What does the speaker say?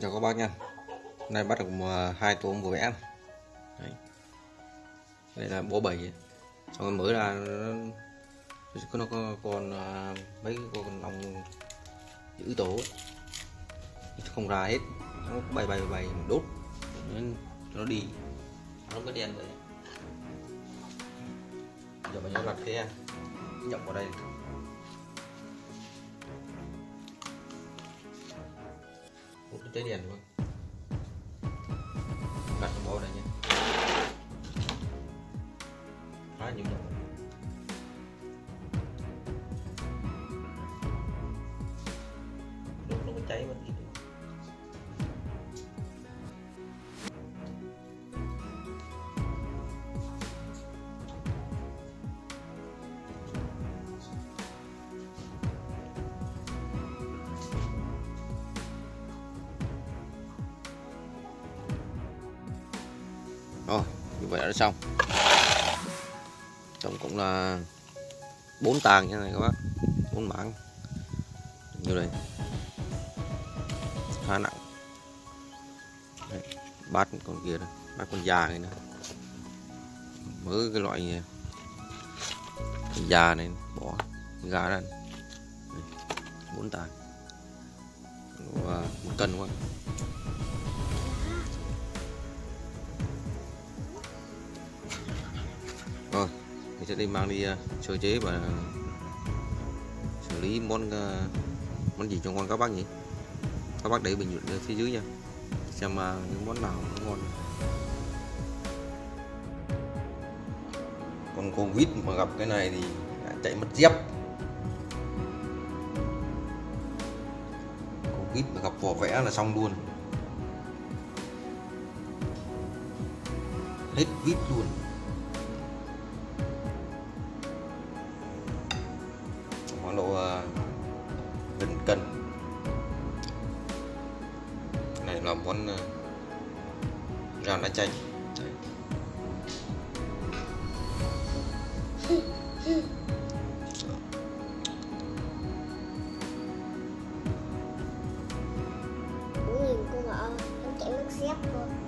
chào các bác nha hôm nay bắt được một, hai tuồng vừa vẽ Đấy. đây là bố bảy. Xong rồi mới là nó, nó có còn ờ, mấy con ong giữ tổ không ra hết. Nó bay bay bay đốt. Nên nó đi. Nó có đen vậy. Giờ mình đặt cái nhộng vào đây. Một tới đèn luôn đặt trong bó này nhé. Rồi như vậy đã xong. Tổng cũng là bốn tàng như này các bác. Bốn mảng. Như đây. Khá nặng. Đấy, bát con kia đây bát con già này nữa mới cái loại này. Con già này bỏ gà ra. Bốn tàng. Và một cân quá. Rồi mình sẽ đi mang đi uh, sơ chế và xử lý món uh, món gì cho ngon. Các bác nhỉ? Các bác để bình luận ở phía dưới nha. Xem uh, những món nào nó ngon. Còn covid mà gặp cái này thì chạy mất dép. Covid mà gặp vỏ vẽ là xong luôn. Hết vít luôn. Khoảng độ ờ, bình cân này là món ờ, rau lá chanh Đấy. Ủa nhìn cô ngợ Em chạy nước dép luôn